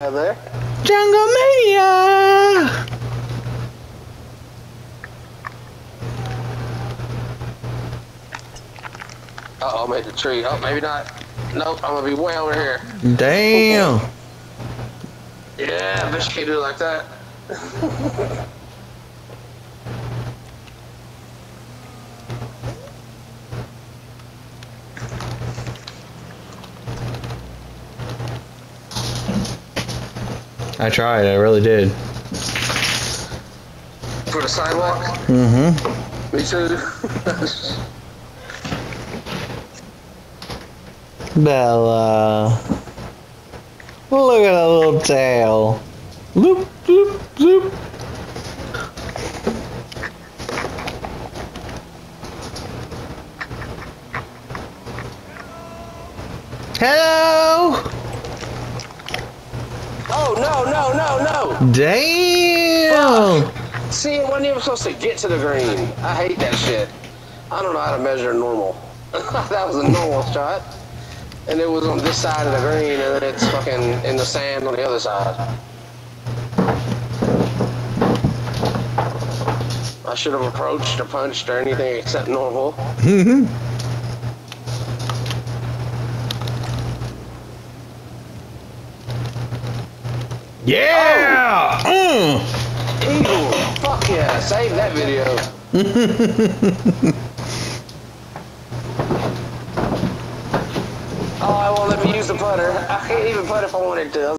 There? Jungle Mania! Uh oh, made the tree. Oh, maybe not. Nope, I'm gonna be way over here. Damn! Yeah, bitch can't do it like that. I tried, I really did. For the sidewalk? Mm-hmm. Me too. Bella. Look at that little tail. Loop, loop, loop. Hello! Oh, no, no, no, no! Damn! See, it wasn't even supposed to get to the green. I hate that shit. I don't know how to measure normal. that was a normal shot. And it was on this side of the green, and then it's fucking in the sand on the other side. I should have approached or punched or anything except normal. Mm-hmm. Yeah! Mm. Eagle! Fuck yeah, save that video. oh, I won't let me use the putter. I can't even putt if I wanted to.